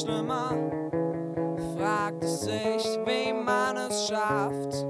schlimmer, fragt es sich, wie man es schafft.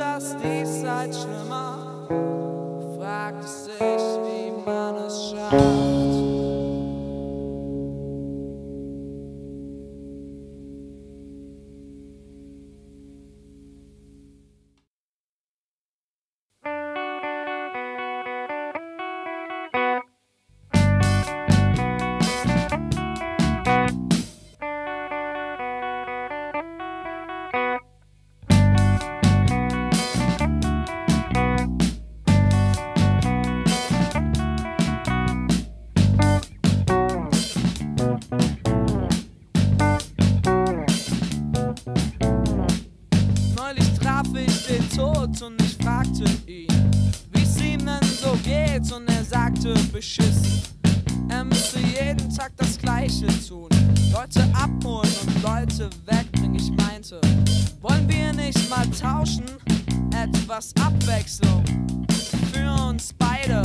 das Diesseits schlimmer. Gleiche tun. Leute abholen und Leute wegbringen. Ich meinte, wollen wir nicht mal tauschen? Etwas Abwechslung für uns beide.